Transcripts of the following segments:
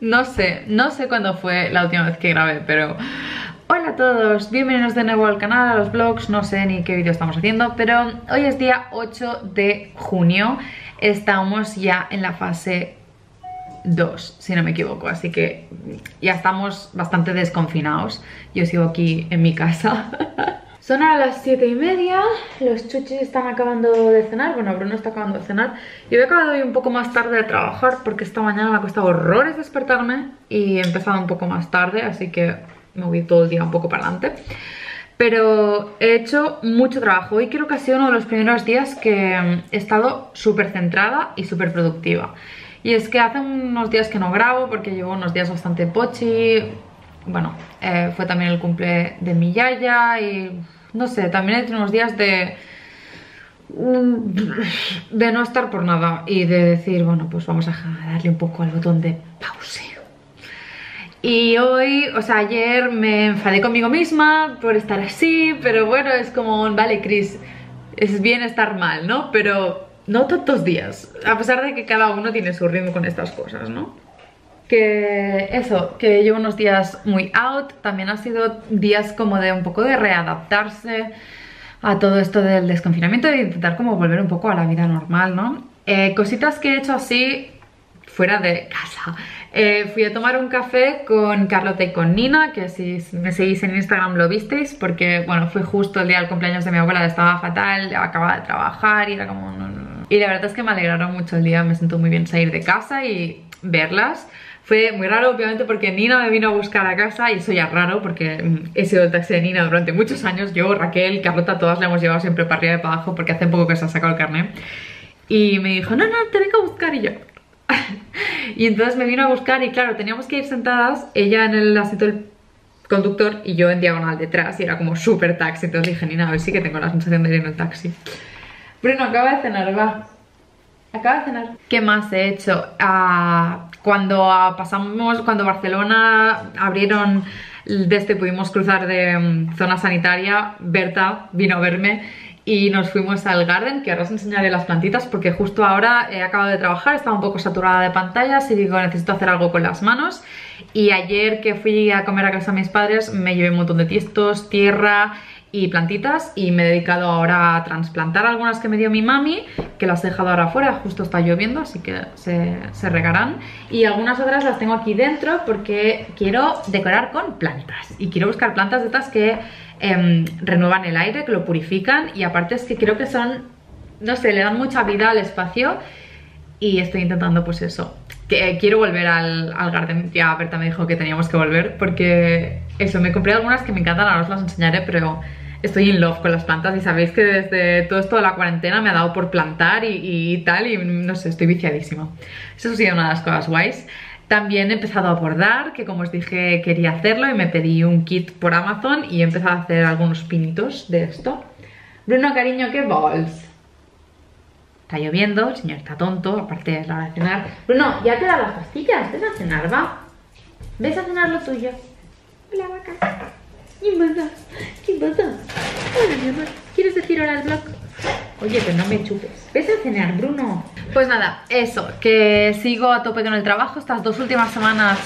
No sé, no sé cuándo fue la última vez que grabé, pero... Hola a todos, bienvenidos de nuevo al canal, a los vlogs, no sé ni qué vídeo estamos haciendo, pero hoy es día 8 de junio, estamos ya en la fase 2, si no me equivoco, así que ya estamos bastante desconfinados, yo sigo aquí en mi casa. Son ahora las 7 y media, los chuchis están acabando de cenar, bueno, Bruno está acabando de cenar. Yo he acabado hoy un poco más tarde de trabajar porque esta mañana me ha costado horrores despertarme y he empezado un poco más tarde, así que me voy todo el día un poco para adelante. Pero he hecho mucho trabajo. Hoy creo que ha sido uno de los primeros días que he estado súper centrada y súper productiva. Y es que hace unos días que no grabo porque llevo unos días bastante pochi. Bueno, eh, fue también el cumple de mi yaya y no sé, también he tenido unos días de de no estar por nada y de decir, bueno, pues vamos a darle un poco al botón de pause. Y hoy, o sea, ayer me enfadé conmigo misma por estar así, pero bueno, es como, vale, Chris, es bien estar mal, ¿no? Pero no tantos días, a pesar de que cada uno tiene su ritmo con estas cosas, ¿no? Que eso, que llevo unos días muy out, también ha sido días como de un poco de readaptarse a todo esto del desconfinamiento de intentar como volver un poco a la vida normal, ¿no? Eh, cositas que he hecho así fuera de casa. Eh, fui a tomar un café con Carlota y con Nina, que si me seguís en Instagram lo visteis, porque bueno, fue justo el día del cumpleaños de mi abuela, estaba fatal, acababa de trabajar y era como... Y la verdad es que me alegraron mucho el día, me siento muy bien salir de casa y verlas. Fue muy raro, obviamente, porque Nina me vino a buscar a casa y eso ya es raro porque mm, he sido el taxi de Nina durante muchos años. Yo, Raquel, Carlota, todas la hemos llevado siempre para arriba y para abajo porque hace poco que se ha sacado el carnet. Y me dijo, no, no, te vengo a buscar y yo... y entonces me vino a buscar y claro, teníamos que ir sentadas, ella en el asiento del conductor y yo en diagonal detrás y era como súper taxi. Entonces dije, Nina, a ver si que tengo la sensación de ir en el taxi. Bruno, acaba de cenar, va. Acaba de cenar. ¿Qué más he hecho? Ah, cuando pasamos, cuando Barcelona abrieron desde este, pudimos cruzar de mm, zona sanitaria, Berta vino a verme y nos fuimos al garden, que ahora os enseñaré las plantitas porque justo ahora he acabado de trabajar, estaba un poco saturada de pantallas y digo necesito hacer algo con las manos. Y ayer que fui a comer a casa de mis padres me llevé un montón de tiestos, tierra y plantitas y me he dedicado ahora a trasplantar algunas que me dio mi mami que las he dejado ahora afuera, justo está lloviendo así que se, se, regarán. Y algunas otras las tengo aquí dentro porque quiero decorar con plantas y quiero buscar plantas de estas que em, renuevan el aire, que lo purifican y aparte es que creo que son, no sé, le dan mucha vida al espacio y estoy intentando pues eso que quiero volver al, al garden, ya Berta me dijo que teníamos que volver porque eso, me compré algunas que me encantan, ahora os las enseñaré, pero estoy in love con las plantas y sabéis que desde todo esto de la cuarentena me ha dado por plantar y, tal y no sé, estoy viciadísima. Eso ha sido una de las cosas guays. También he empezado a bordar, que como os dije quería hacerlo y me pedí un kit por Amazon y he empezado a hacer algunos pinitos de esto. Bruno, cariño, ¿qué balls? Está lloviendo, el señor está tonto, aparte es la hora de cenar. Bruno, ya te da las pastillas, ves a cenar, va. Ves a cenar lo tuyo. Hola, vaca. ¿Qué pasa? ¿Qué pasa? Hola, mi amor. ¿Quieres decir hola al blog? Oye, pero no me chupes. Ves a cenar, Bruno. Pues nada, eso, que sigo a tope con el trabajo. Estas dos últimas semanas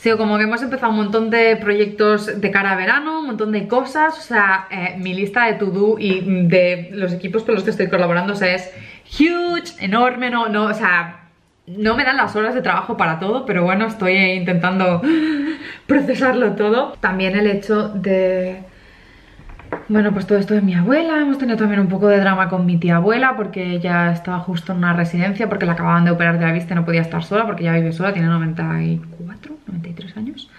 sido como que hemos empezado un montón de proyectos de cara a verano, un montón de cosas. O sea, eh, mi lista de to-do y de los equipos con los que estoy colaborando sea, es huge, enorme, no, no, o sea, no me dan las horas de trabajo para todo, pero bueno, estoy intentando procesarlo todo. También el hecho de... Bueno, pues todo esto de mi abuela, hemos tenido también un poco de drama con mi tía abuela porque ella estaba justo en una residencia porque la acababan de operar de la vista y no podía estar sola porque ya vive sola, tiene 94, 93 años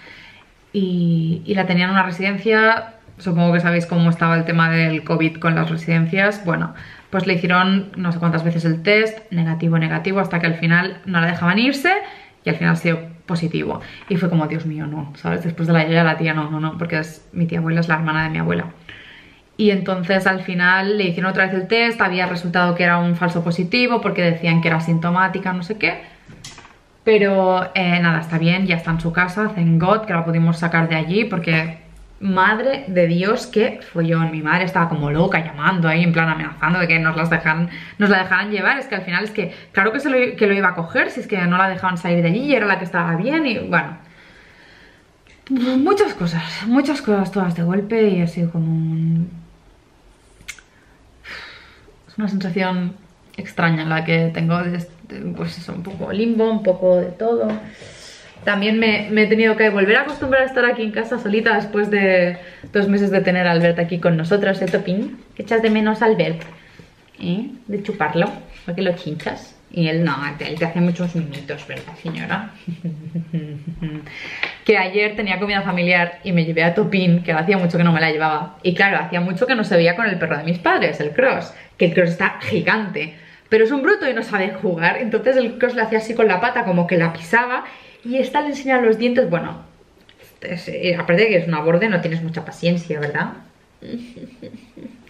y, y la tenían en una residencia, supongo que sabéis cómo estaba el tema del COVID con las residencias, bueno, pues le hicieron no sé cuántas veces el test, negativo, negativo, hasta que al final no la dejaban irse y al final sido positivo. Y fue como, Dios mío, no, ¿sabes? Después de la yaya, la tía, no, no, no, porque es, mi tía abuela es la hermana de mi abuela. Y entonces al final le hicieron otra vez el test, había resultado que era un falso positivo porque decían que era sintomática, no sé qué. Pero eh, nada, está bien, ya está en su casa, thank God, que la pudimos sacar de allí porque Madre de Dios, qué follón. Mi madre estaba como loca llamando ahí, en plan amenazando de que nos, las dejaran, nos la dejaran llevar. Es que al final es que, claro que, se lo, que lo iba a coger, si es que no la dejaban salir de allí y era la que estaba bien y bueno. Muchas cosas, muchas cosas todas de golpe y sido como un... Una sensación extraña la que tengo, pues eso, un poco limbo, un poco de todo. También me, he tenido que volver a acostumbrar a estar aquí en casa solita después de dos meses de tener a Albert aquí con nosotros, ¿eh, Topín? ¿Qué echas de menos a Albert? ¿Eh? De chuparlo, porque lo chinchas. Y él no, él te hace muchos minutos, ¿verdad, señora? que ayer tenía comida familiar y me llevé a Topín, que hacía mucho que no me la llevaba. Y claro, hacía mucho que no se veía con el perro de mis padres, el Cross, que el Cross está gigante. Pero es un bruto y no sabe jugar, entonces el Cross le hacía así con la pata, como que la pisaba y esta le enseña los dientes, bueno, eh, aparte de que es una borde, no tienes mucha paciencia, ¿verdad?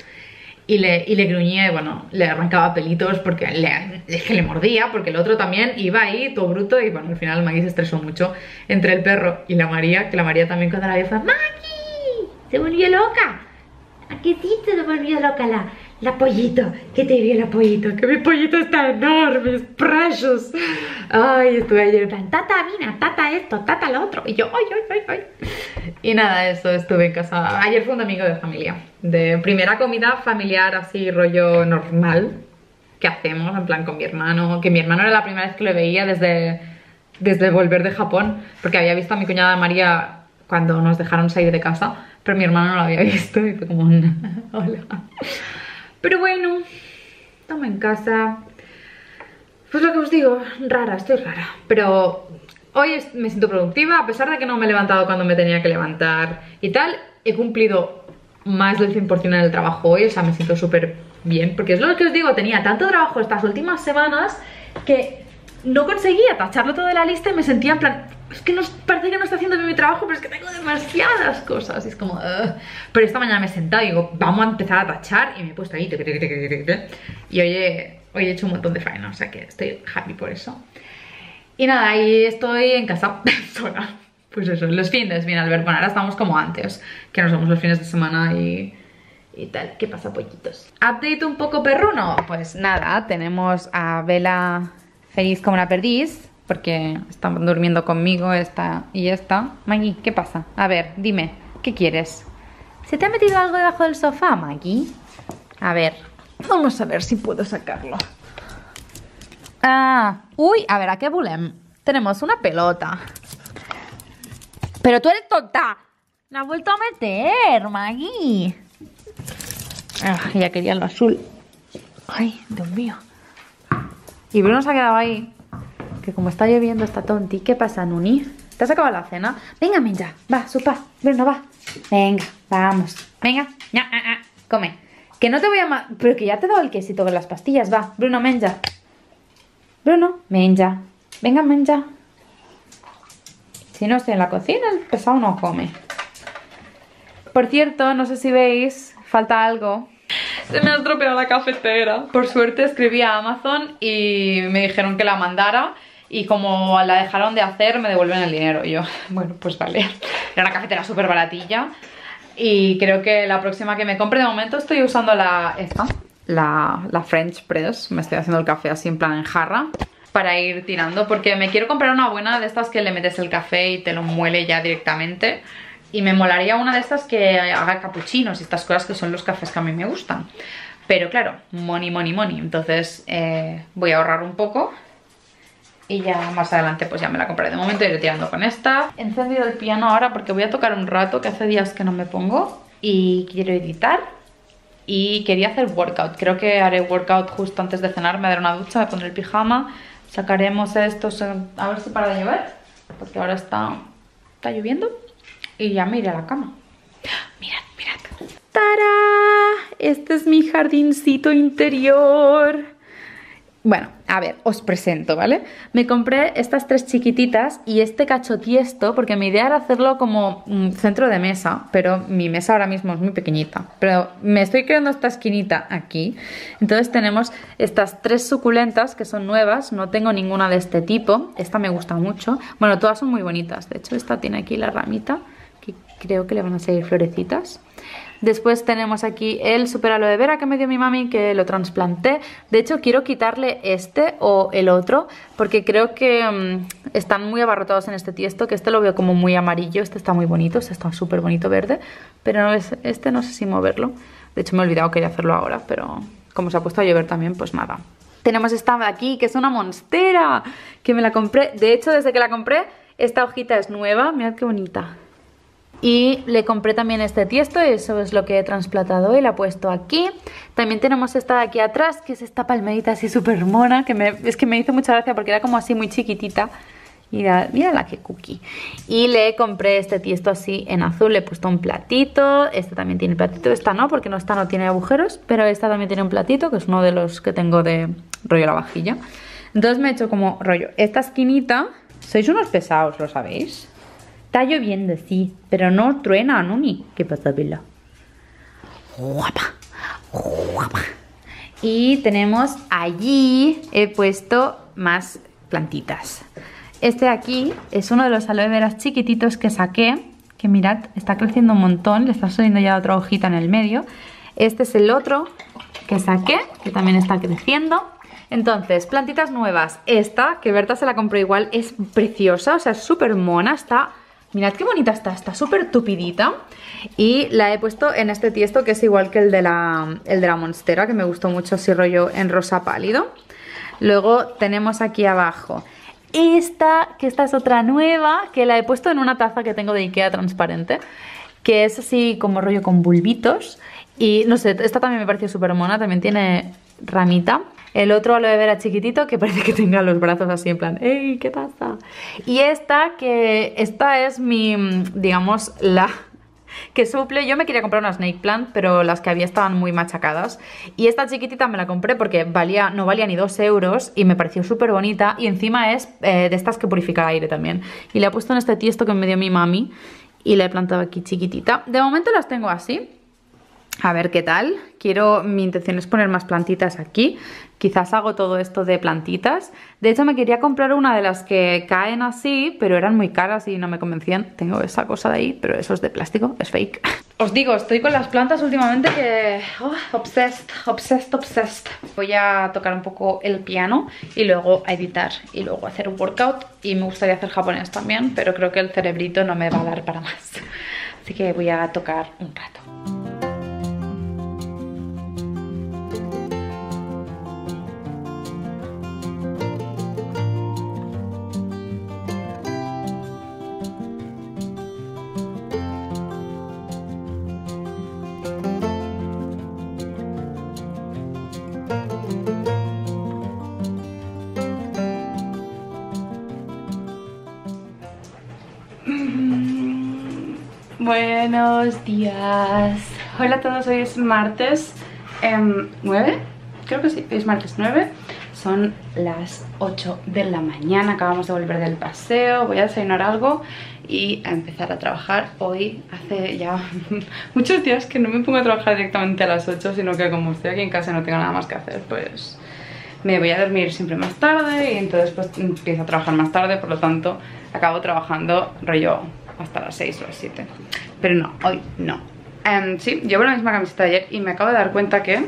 Y le, y le gruñía y bueno, le arrancaba pelitos porque le, que le mordía, porque el otro también iba ahí todo bruto y bueno, al final Maggie se estresó mucho entre el perro y la María, que la María también cuando la vio fue ¡Maggie! ¡Se volvió loca! ¿A qué sí se volvió loca la, la pollito, que te vi el pollito, que mi pollito está enorme, es precious. Ay, estuve ayer en plan, tata, mira, tata esto, tata lo otro. Y yo, ay, ay, ay, ay. Y nada, eso, estuve en casa. Ayer fue un domingo de familia. De primera comida familiar, así rollo normal, que hacemos, en plan con mi hermano. Que mi hermano era la primera vez que lo veía desde, desde volver de Japón, porque había visto a mi cuñada María cuando nos dejaron salir de casa, pero mi hermano no lo había visto y fue como, hola. Pero bueno, estamos en casa. Pues lo que os digo, rara, estoy rara. Pero hoy me siento productiva, a pesar de que no me he levantado cuando me tenía que levantar y tal. He cumplido más del 100% en el trabajo hoy, o sea, me siento súper bien. Porque es lo que os digo, tenía tanto trabajo estas últimas semanas que no conseguía tacharlo todo de la lista y me sentía en plan, es que parece que no estoy haciendo bien mi trabajo, pero es que tengo demasiadas cosas. Y es como, pero esta mañana me he sentado y digo, vamos a empezar a tachar. Y me he puesto ahí, y hoy he, hoy he hecho un montón de faena, o sea que estoy happy por eso. Y nada, ahí estoy en casa sola. Pues eso, los fines, bien, Albert, bueno, ahora estamos como antes, que nos vemos los fines de semana y, y tal. ¿Qué pasa, pollitos? ¿Update un poco perruno? Pues nada, tenemos a Vela feliz como una perdiz porque están durmiendo conmigo esta y esta. Maggie, ¿qué pasa? A ver, dime, ¿qué quieres? ¿Se te ha metido algo debajo del sofá, Maggie? A ver, vamos a ver si puedo sacarlo. Ah, uy, a ver, ¿a qué volem? Tenemos una pelota. Pero tú eres tonta. La ha vuelto a meter, Maggie. Ah, ya quería lo azul. Ay, Dios mío. Y Bruno se ha quedado ahí que como está lloviendo está tonti. ¿Qué pasa, Nuni? ¿Te has acabado la cena? Venga, menja. Va, supa. Bruno, va. Venga, vamos. Venga. Ya, ah, ah. Come. Que no te voy a... Pero que ya te he dado el quesito con las pastillas. Va, Bruno, menja. Bruno, menja. Venga, menja. Si no estoy en la cocina, el pesado no come. Por cierto, no sé si veis, falta algo. Se me ha estropeado la cafetera. Por suerte escribí a Amazon y me dijeron que la mandara y como la dejaron de hacer me devuelven el dinero. Y yo, bueno, pues vale. Era una cafetera súper baratilla y creo que la próxima que me compre de momento estoy usando la esta, la, la French Press. Me estoy haciendo el café así en plan en jarra para ir tirando porque me quiero comprar una buena de estas que le metes el café y te lo muele ya directamente y me molaría una de estas que haga capuchinos y estas cosas que son los cafés que a mí me gustan pero claro, money, money, money entonces eh, voy a ahorrar un poco y ya más adelante pues ya me la compraré. De momento iré tirando con esta. He encendido el piano ahora porque voy a tocar un rato, que hace días que no me pongo. Y quiero editar. Y quería hacer workout. Creo que haré workout justo antes de cenar. Me daré una ducha, me pondré el pijama. Sacaremos estos a ver si para de llover. Porque ahora está, está lloviendo. Y ya me iré a la cama. Mirad, mirad. ¡Tara! Este es mi jardincito interior. Bueno, a ver, os presento, ¿vale? Me compré estas tres chiquititas y este cacho tiesto porque mi idea era hacerlo como un centro de mesa, pero mi mesa ahora mismo es muy pequeñita. Pero me estoy creando esta esquinita aquí. Entonces tenemos estas tres suculentas que son nuevas, no tengo ninguna de este tipo. Esta me gusta mucho. Bueno, todas son muy bonitas, de hecho esta tiene aquí la ramita creo que le van a salir florecitas. Después tenemos aquí el super aloe vera que me dio mi mami, que lo trasplanté. De hecho, quiero quitarle este o el otro, porque creo que mm, están muy abarrotados en este tiesto, que este lo veo como muy amarillo, este está muy bonito, este está súper bonito verde, pero no es, este no sé si moverlo. De hecho, me he olvidado que quería hacerlo ahora, pero como se ha puesto a llover también, pues nada. Tenemos esta de aquí, que es una monstera, que me la compré. De hecho, desde que la compré, esta hojita es nueva. Mirad qué bonita. Y le compré también este tiesto, eso es lo que he trasplantado y la he puesto aquí. También tenemos esta de aquí atrás, que es esta palmerita así súper mona, que es que me hizo mucha gracia porque era como así muy chiquitita. Mira, mira la que cookie. Y le compré este tiesto así en azul, le he puesto un platito. Este también tiene platito, esta no, porque no, esta no tiene agujeros, pero esta también tiene un platito, que es uno de los que tengo de rollo la vajilla. Entonces me he hecho como rollo esta esquinita. Sois unos pesados, ¿lo sabéis? Está lloviendo, sí, pero no truena, Nuni. ¿Qué pasa, Bella? Guapa, guapa. Y tenemos allí, he puesto más plantitas. Este de aquí es uno de los aloe veras chiquititos que saqué, que mirad, está creciendo un montón, le está saliendo ya otra hojita en el medio. Este es el otro que saqué, que también está creciendo. Entonces, plantitas nuevas. Esta, que Berta se la compró igual, es preciosa, o sea, es súper mona, está Mirad qué bonita está, está súper tupidita. Y la he puesto en este tiesto que es igual que el de, la, el de la Monstera Que me gustó mucho así rollo en rosa pálido. Luego tenemos aquí abajo. Esta, que esta es otra nueva Que la he puesto en una taza que tengo de Ikea transparente Que es así como rollo con bulbitos. Y no sé, esta también me pareció súper mona También tiene ramita el otro aloe vera chiquitito que parece que tenga los brazos así en plan, ¡Ey, qué pasa! Y esta que, esta es mi, digamos, la que suple, yo me quería comprar una snake plant, pero las que había estaban muy machacadas. Y esta chiquitita me la compré porque valía, no valía ni 2 euros y me pareció súper bonita. Y encima es eh, de estas que purifica aire también. Y la he puesto en este tiesto que me dio mi mami y la he plantado aquí chiquitita. De momento las tengo así. A ver qué tal. Quiero, mi intención es poner más plantitas aquí. Quizás hago todo esto de plantitas. De hecho me quería comprar una de las que caen así, pero eran muy caras y no me convencían. Tengo esa cosa de ahí, pero eso es de plástico, es fake. Os digo, estoy con las plantas últimamente que... Oh, obsessed, obsessed, obsessed. Voy a tocar un poco el piano y luego a editar y luego hacer un workout. Y me gustaría hacer japonés también, pero creo que el cerebrito no me va a dar para más. Así que voy a tocar un rato. Buenos días. Hola a todos, hoy es martes 9, em, creo que sí, es martes 9. Son las 8 de la mañana, acabamos de volver del paseo, voy a desayunar algo y a empezar a trabajar. Hoy hace ya muchos días que no me pongo a trabajar directamente a las 8, sino que como estoy aquí en casa y no tengo nada más que hacer, pues me voy a dormir siempre más tarde y entonces pues empiezo a trabajar más tarde, por lo tanto acabo trabajando rollo hasta las 6 o las 7 Pero no, hoy no um, Sí, llevo la misma camiseta de ayer y me acabo de dar cuenta que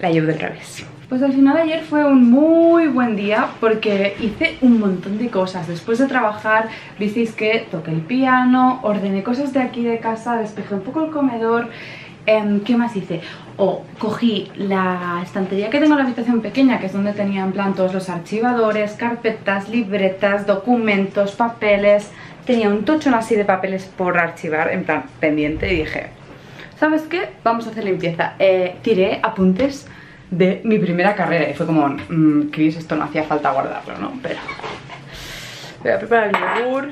la llevo del revés pues al final ayer fue un muy buen día porque hice un montón de cosas. Después de trabajar, visteis que toqué el piano, ordené cosas de aquí de casa, despejé un poco el comedor, Em, ¿Qué más hice? O cogí la estantería que tengo en la habitación pequeña, que es donde tenía en plan todos los archivadores, carpetas, libretas, documentos, papeles. Tenía un tochón así de papeles por archivar, en plan pendiente, y dije, ¿sabes qué? Vamos a hacer limpieza. Eh, tiré apuntes de mi primera carrera y fue como, mmm, Chris, esto no hacía falta guardarlo, ¿no? Pero voy a preparar el yogur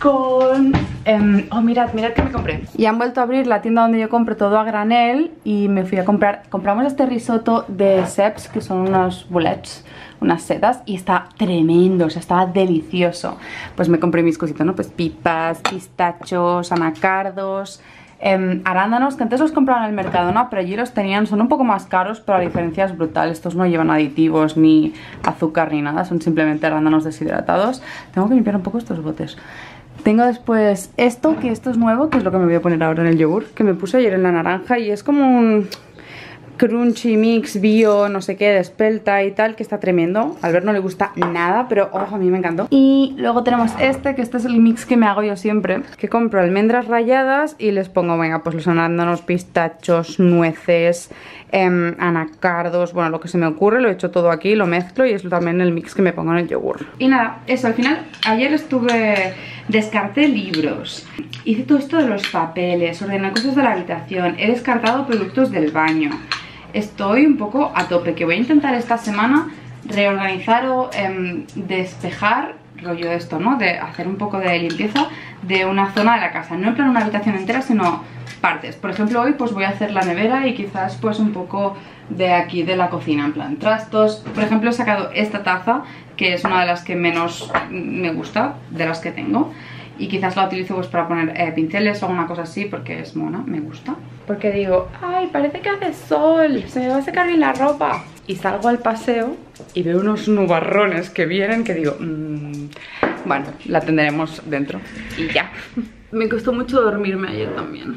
con... Em, oh, mirad, mirad que me compré. Y han vuelto a abrir la tienda donde yo compro todo a granel y me fui a comprar... Compramos este risotto de Seps, que son unos bullets, unas setas, y está tremendo, o sea, estaba delicioso. Pues me compré mis cositas, ¿no? Pues pipas, pistachos, anacardos... Em, arándanos, que antes los compraban en el mercado, ¿no? Pero allí los tenían, son un poco más caros, pero la diferencia es brutal. Estos no llevan aditivos, ni azúcar, ni nada, son simplemente arándanos deshidratados. Tengo que limpiar un poco estos botes. Tengo después esto, que esto es nuevo, que es lo que me voy a poner ahora en el yogur, que me puse ayer en la naranja y es como un crunchy mix bio, no sé qué, de espelta y tal, que está tremendo. Al ver no le gusta nada, pero ojo, a mí me encantó. Y luego tenemos este, que este es el mix que me hago yo siempre, que compro almendras ralladas y les pongo, venga, pues los arándanos, pistachos, nueces, em, anacardos, bueno, lo que se me ocurre, lo he hecho todo aquí, lo mezclo y es también el mix que me pongo en el yogur. Y nada, eso, al final, ayer estuve, descarté libros, hice todo esto de los papeles, ordené cosas de la habitación, he descartado productos del baño estoy un poco a tope, que voy a intentar esta semana reorganizar o em, despejar rollo esto, ¿no? De hacer un poco de limpieza de una zona de la casa, no en plan una habitación entera, sino partes. Por ejemplo, hoy pues voy a hacer la nevera y quizás pues un poco de aquí de la cocina, en plan trastos. Por ejemplo, he sacado esta taza, que es una de las que menos me gusta, de las que tengo y quizás la utilizo pues para poner eh, pinceles o alguna cosa así porque es mona, me gusta. Porque digo, ay, parece que hace sol, se me va a secar bien la ropa. Y salgo al paseo y veo unos nubarrones que vienen que digo, mmm, bueno, la tendremos dentro y ya. Me costó mucho dormirme ayer también.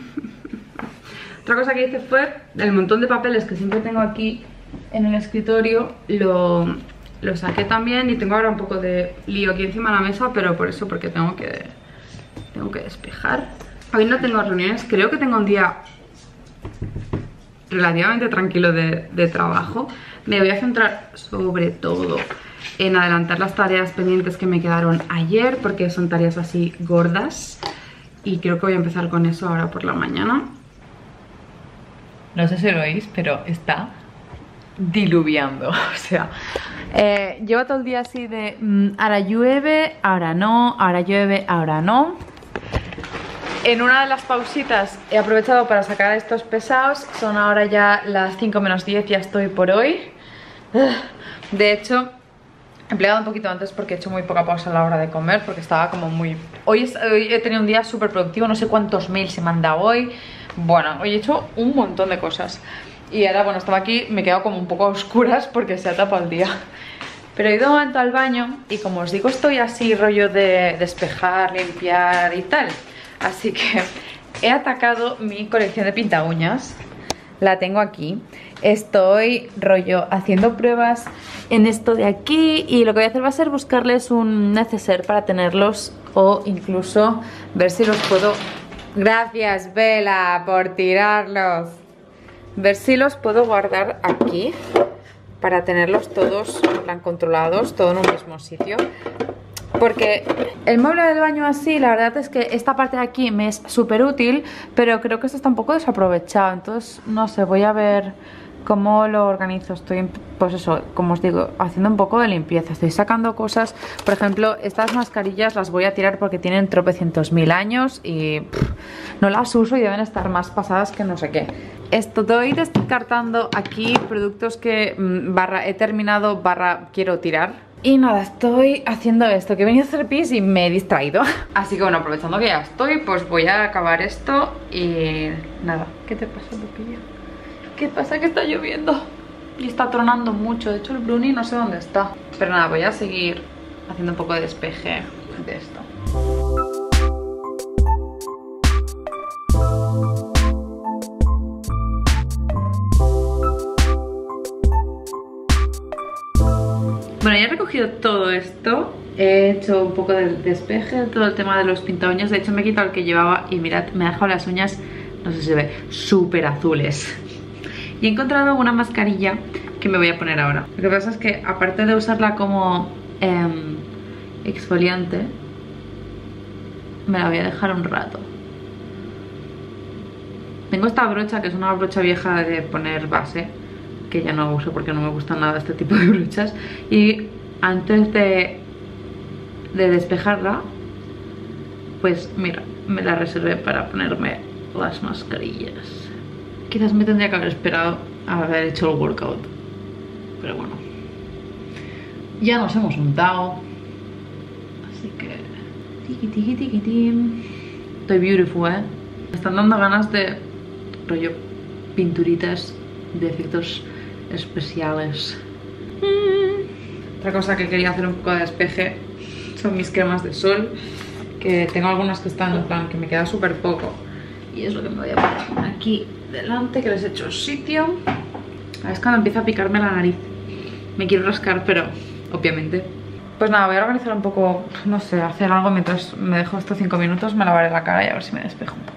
Otra cosa que hice fue el montón de papeles que siempre tengo aquí en el escritorio, lo, lo saqué también y tengo ahora un poco de lío aquí encima de la mesa, pero por eso, porque tengo que tengo que despejar. Hoy no tengo reuniones, creo que tengo un día relativamente tranquilo de, trabajo. Me voy a centrar sobre todo en adelantar las tareas pendientes que me quedaron ayer porque son tareas así gordas y creo que voy a empezar con eso ahora por la mañana. No sé si lo oís, pero está diluviando, o sea, eh, llevo todo el día así de mm, ahora llueve, ahora no, ahora llueve, ahora no. En una de las pausitas he aprovechado para sacar estos pesados Son ahora ya las 5 menos 10, ya estoy por hoy. De hecho, he empleado un poquito antes porque he hecho muy poca pausa a la hora de comer Porque estaba como muy... Hoy, he tenido un día súper productivo, no sé cuántos mails se manda hoy Bueno, hoy he hecho un montón de cosas Y ahora, bueno, estaba aquí, me he quedado como un poco a oscuras porque se ha tapado el día pero he ido momento al baño y como os digo estoy así rollo de despejar, limpiar y tal Así que he atacado mi colección de pinta uñas. La tengo aquí. Estoy rollo haciendo pruebas en esto de aquí y lo que voy a hacer va a ser buscarles un neceser para tenerlos o incluso ver si los puedo... Gracias, Vela, por tirarlos. Ver si los puedo guardar aquí para tenerlos todos plan controlados, todo en un mismo sitio. Porque el mueble del baño así, la verdad es que esta parte de aquí me es súper útil, pero creo que esto está un poco desaprovechado. Entonces, no sé, voy a ver cómo lo organizo. Estoy, pues eso, como os digo, haciendo un poco de limpieza. Estoy sacando cosas, por ejemplo, estas mascarillas las voy a tirar porque tienen tropecientos mil años y no las uso y deben estar más pasadas que no sé qué. Estoy descartando aquí productos que mm, barra he terminado barra quiero tirar y nada, estoy haciendo esto, que he venido a hacer pis y me he distraído Así que bueno, aprovechando que ya estoy, pues voy a acabar esto y nada ¿Qué te pasa, Lupilla? ¿Qué pasa? Que está lloviendo. Y está tronando mucho. De hecho el Bruni no sé dónde está. Pero nada, voy a seguir haciendo un poco de despeje de esto. Bueno, ya he recogido todo esto. He hecho un poco de despeje Todo el tema de los pintaoñas De hecho me he quitado el que llevaba Y mirad, me ha dejado las uñas No sé si se ve, súper azules Y he encontrado una mascarilla Que me voy a poner ahora. Lo que pasa es que aparte de usarla como em, Exfoliante Me la voy a dejar un rato. Tengo esta brocha Que es una brocha vieja de poner base que ya no uso porque no me gusta nada este tipo de brochas. Y antes de, de despejarla pues mira, me la reservé para ponerme las mascarillas quizás me tendría que haber esperado a haber hecho el workout pero bueno ya nos hemos montado así que tiki tiki tiki estoy beautiful eh me están dando ganas de rollo pinturitas de efectos especiales. Otra cosa que quería hacer un poco de despeje son mis cremas de sol. que tengo algunas que están en plan que me queda súper poco. Y es lo que me voy a poner aquí delante, que les he hecho sitio. A es cuando empieza a picarme la nariz. Me quiero rascar, pero obviamente. Pues nada, voy a organizar un poco, no sé, hacer algo mientras me dejo estos 5 minutos, me lavaré la cara y a ver si me despejo un poco,